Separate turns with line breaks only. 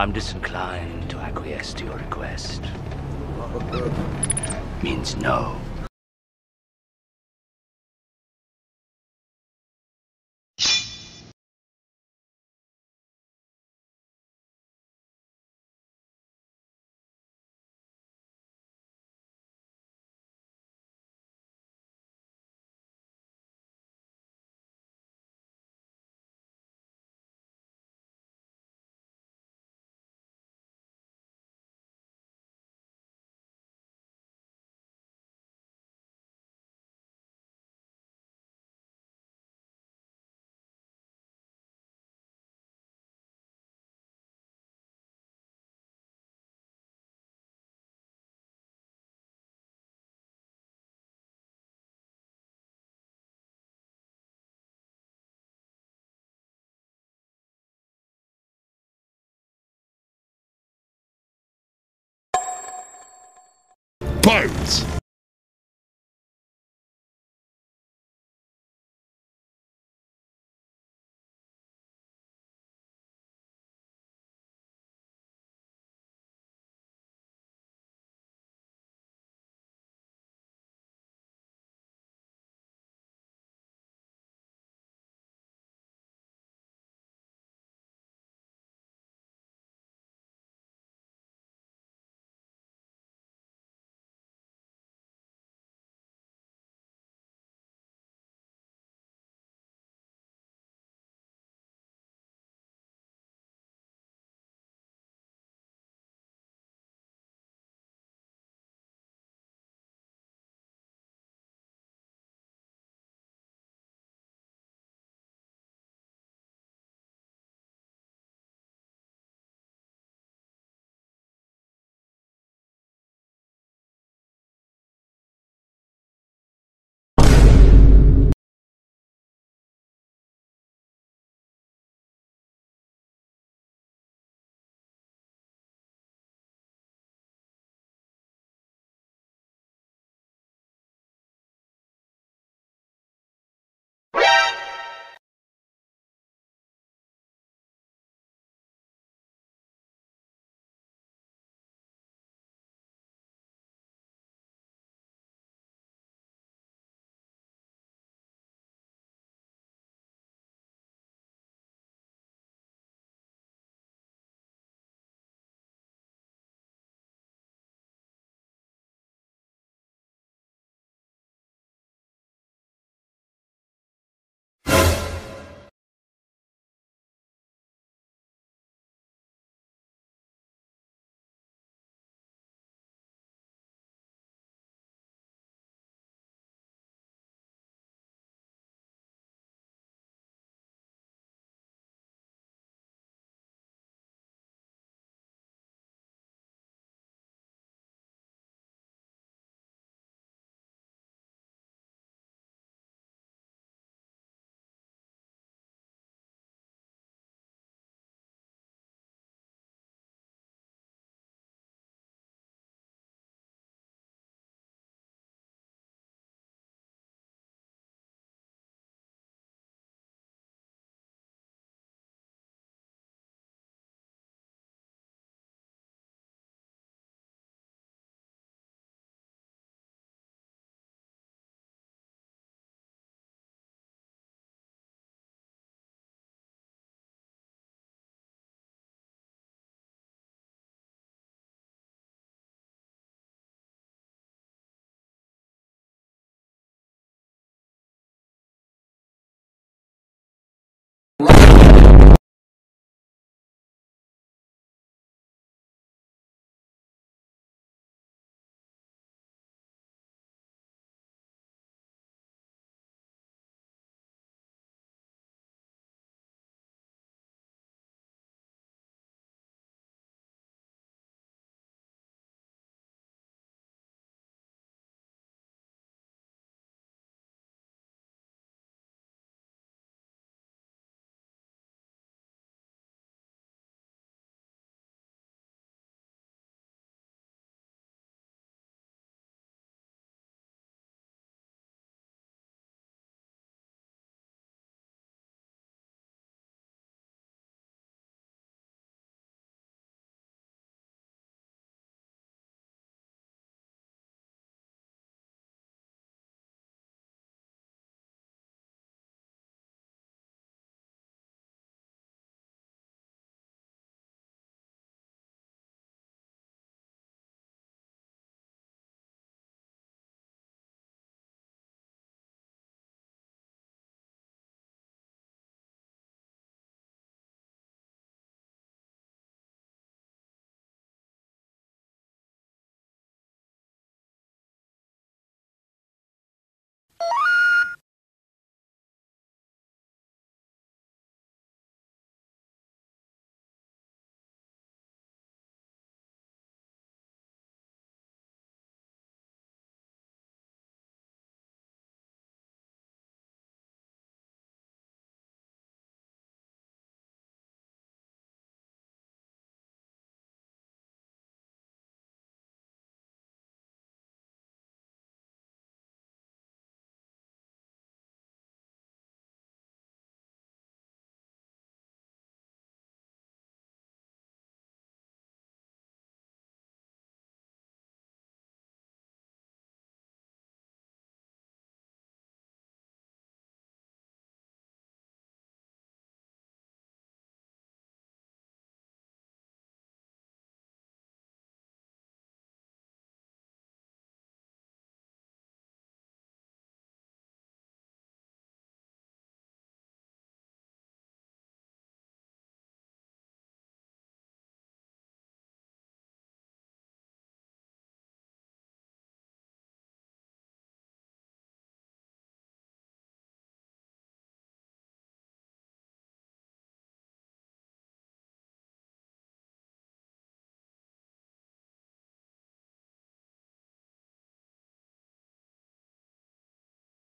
I'm disinclined to acquiesce to your request. Means no.
Pirates!